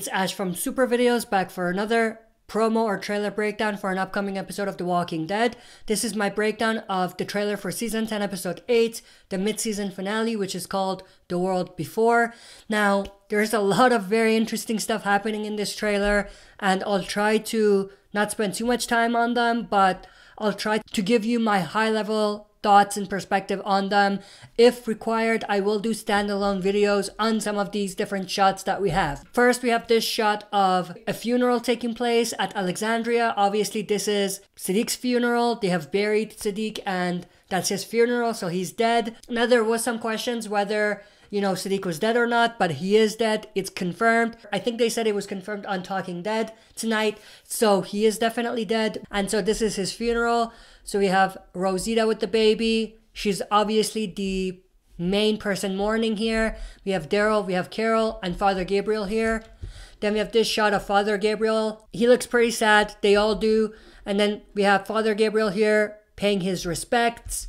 It's Ash from Super Videos back for another promo or trailer breakdown for an upcoming episode of The Walking Dead. This is my breakdown of the trailer for season 10, episode 8, the mid season finale, which is called The World Before. Now, there's a lot of very interesting stuff happening in this trailer, and I'll try to not spend too much time on them, but I'll try to give you my high level thoughts and perspective on them. If required, I will do standalone videos on some of these different shots that we have. First, we have this shot of a funeral taking place at Alexandria. Obviously, this is Siddiq's funeral. They have buried Siddiq and that's his funeral, so he's dead. Now, there was some questions whether you know, Siddiq was dead or not, but he is dead. It's confirmed. I think they said it was confirmed on Talking Dead tonight. So he is definitely dead. And so this is his funeral. So we have Rosita with the baby. She's obviously the main person mourning here. We have Daryl, we have Carol, and Father Gabriel here. Then we have this shot of Father Gabriel. He looks pretty sad. They all do. And then we have Father Gabriel here paying his respects.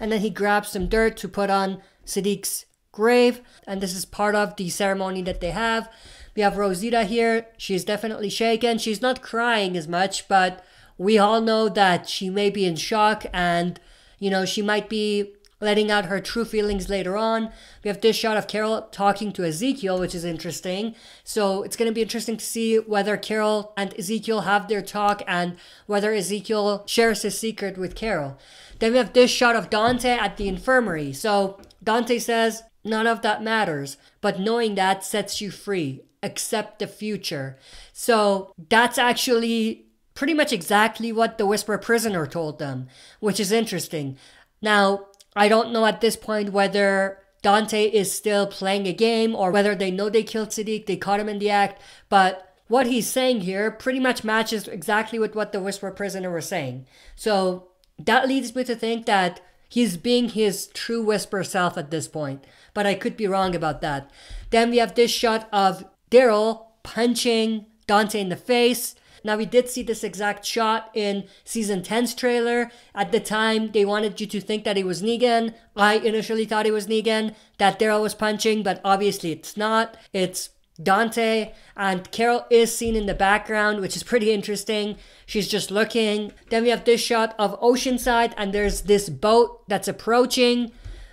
And then he grabs some dirt to put on Siddiq's grave. And this is part of the ceremony that they have. We have Rosita here. She's definitely shaken. She's not crying as much, but we all know that she may be in shock and, you know, she might be letting out her true feelings later on. We have this shot of Carol talking to Ezekiel, which is interesting. So it's going to be interesting to see whether Carol and Ezekiel have their talk and whether Ezekiel shares his secret with Carol. Then we have this shot of Dante at the infirmary. So Dante says, None of that matters, but knowing that sets you free. Accept the future. So that's actually pretty much exactly what the Whisper prisoner told them, which is interesting. Now, I don't know at this point whether Dante is still playing a game or whether they know they killed Siddiq, they caught him in the act, but what he's saying here pretty much matches exactly with what the Whisper prisoner was saying. So that leads me to think that he's being his true Whisper self at this point, but I could be wrong about that. Then we have this shot of Daryl punching Dante in the face. Now, we did see this exact shot in season 10's trailer. At the time, they wanted you to think that it was Negan. I initially thought it was Negan that Daryl was punching, but obviously it's not. It's Dante and Carol is seen in the background, which is pretty interesting. She's just looking. Then we have this shot of Oceanside, and there's this boat that's approaching.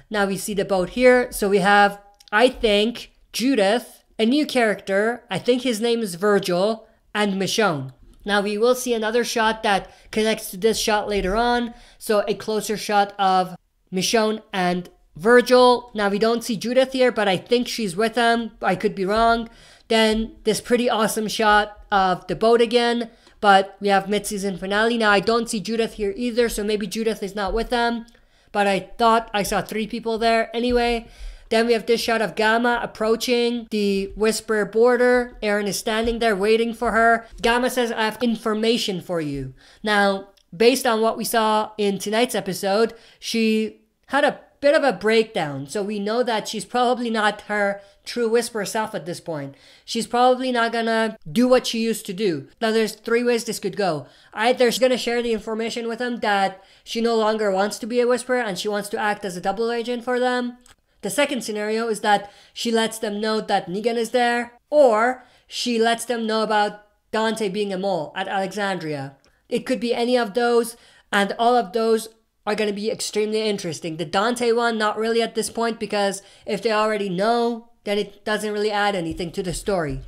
Now we see the boat here. So we have, I think, Judith, a new character. I think his name is Virgil, and Michonne. Now we will see another shot that connects to this shot later on. So a closer shot of Michonne and Virgil. Now we don't see Judith here, but I think she's with him. I could be wrong. Then this pretty awesome shot of the boat again. But we have mid-season finale. Now I don't see Judith here either, so maybe Judith is not with them. But I thought I saw three people there. Anyway, then we have this shot of Gamma approaching the Whisper border. Aaron is standing there waiting for her. Gamma says, I have information for you. Now, based on what we saw in tonight's episode, she had a bit of a breakdown. So we know that she's probably not her true whisper self at this point. She's probably not gonna do what she used to do. Now there's three ways this could go. Either she's gonna share the information with them that she no longer wants to be a whisperer and she wants to act as a double agent for them. The second scenario is that she lets them know that Negan is there, or she lets them know about Dante being a mole at Alexandria. It could be any of those, and all of those are going to be extremely interesting. The Dante one, not really at this point, because if they already know, then it doesn't really add anything to the story.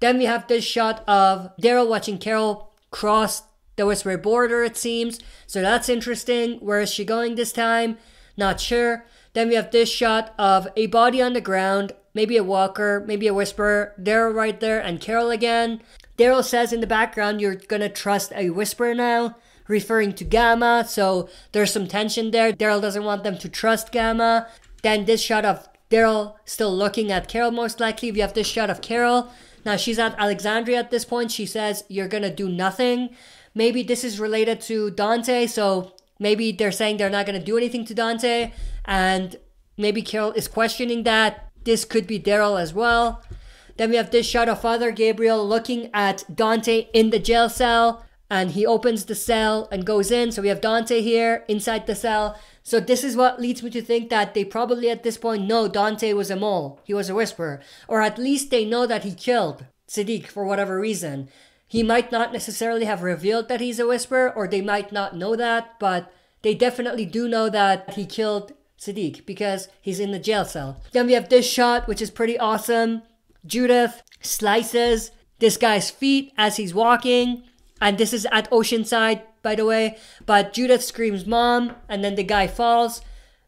Then we have this shot of Daryl watching Carol cross the Whisper border, it seems. So that's interesting. Where is she going this time? Not sure. Then we have this shot of a body on the ground, maybe a walker, maybe a whisperer. Daryl right there, and Carol again. Daryl says in the background, You're gonna trust a whisperer now, referring to Gamma. So there's some tension there. Daryl doesn't want them to trust Gamma. Then this shot of Daryl still looking at Carol, most likely. We have this shot of Carol. Now she's at Alexandria at this point. She says, You're gonna do nothing. Maybe this is related to Dante, so maybe they're saying they're not gonna do anything to Dante. And maybe Carol is questioning that. This could be Daryl as well. Then we have this shot of Father Gabriel looking at Dante in the jail cell. And he opens the cell and goes in. So we have Dante here inside the cell. So this is what leads me to think that they probably at this point know Dante was a mole. He was a whisperer. Or at least they know that he killed Siddiq for whatever reason. He might not necessarily have revealed that he's a Whisperer, or they might not know that, but they definitely do know that he killed Siddiq because he's in the jail cell. Then we have this shot, which is pretty awesome. Judith slices this guy's feet as he's walking, and this is at Oceanside, by the way. But Judith screams, Mom, and then the guy falls.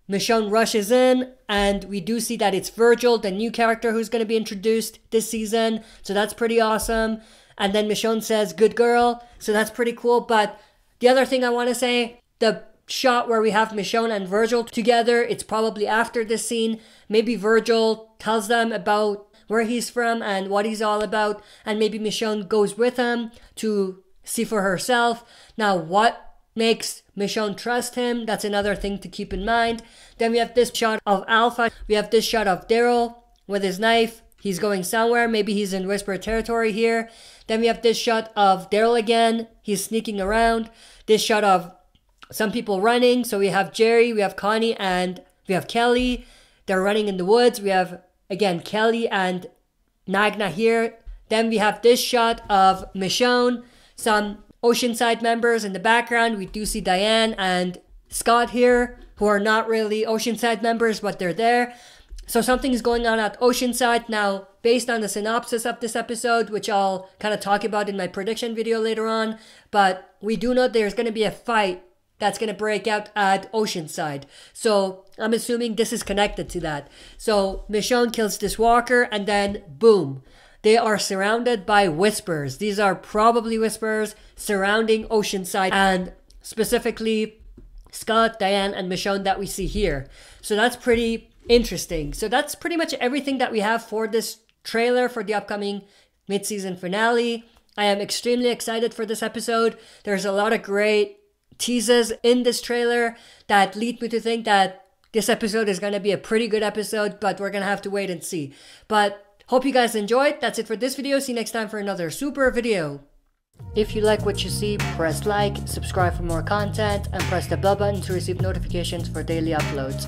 Michonne rushes in, and we do see that it's Virgil, the new character who's going to be introduced this season. So that's pretty awesome. And then Michonne says, Good girl. So that's pretty cool. But the other thing I want to say the shot where we have Michonne and Virgil together, it's probably after this scene. Maybe Virgil tells them about where he's from and what he's all about, and maybe Michonne goes with him to see for herself. Now, what makes Michonne trust him. That's another thing to keep in mind. Then we have this shot of Alpha. We have this shot of Daryl with his knife. He's going somewhere. Maybe he's in Whisper territory here. Then we have this shot of Daryl again. He's sneaking around. This shot of some people running. So we have Jerry, we have Connie, and we have Kelly. They're running in the woods. We have, again, Kelly and Magna here. Then we have this shot of Michonne. Some Oceanside members in the background. We do see Diane and Scott here, who are not really Oceanside members, but they're there. So something is going on at Oceanside. Now, based on the synopsis of this episode, which I'll kind of talk about in my prediction video later on, but we do know there's going to be a fight that's going to break out at Oceanside. So I'm assuming this is connected to that. So Michonne kills this walker, and then boom, they are surrounded by whispers. These are probably whispers surrounding Oceanside and specifically Scott, Diane, and Michonne that we see here. So that's pretty interesting. So that's pretty much everything that we have for this trailer for the upcoming mid-season finale. I am extremely excited for this episode. There's a lot of great teases in this trailer that lead me to think that this episode is going to be a pretty good episode, but we're going to have to wait and see. But Hope you guys enjoyed. That's it for this video. See you next time for another super video. If you like what you see, press like, subscribe for more content, and press the bell button to receive notifications for daily uploads.